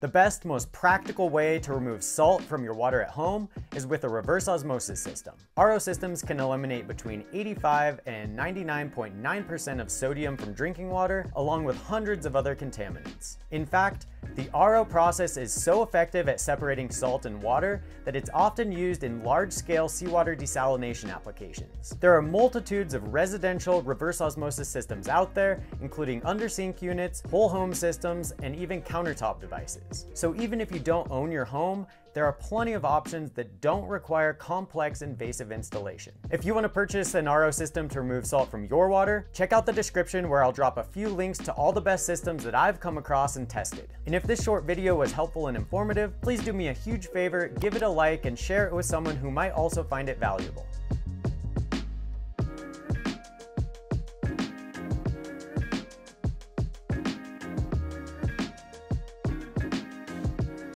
The best, most practical way to remove salt from your water at home is with a reverse osmosis system. RO systems can eliminate between 85 and 99.9% of sodium from drinking water, along with hundreds of other contaminants. In fact, the RO process is so effective at separating salt and water that it's often used in large-scale seawater desalination applications. There are multitudes of residential reverse osmosis systems out there, including under-sink units, whole home systems, and even countertop devices. So even if you don't own your home, there are plenty of options that don't require complex invasive installation. If you want to purchase an RO system to remove salt from your water, check out the description where I'll drop a few links to all the best systems that I've come across and tested. And if this short video was helpful and informative, please do me a huge favor, give it a like and share it with someone who might also find it valuable.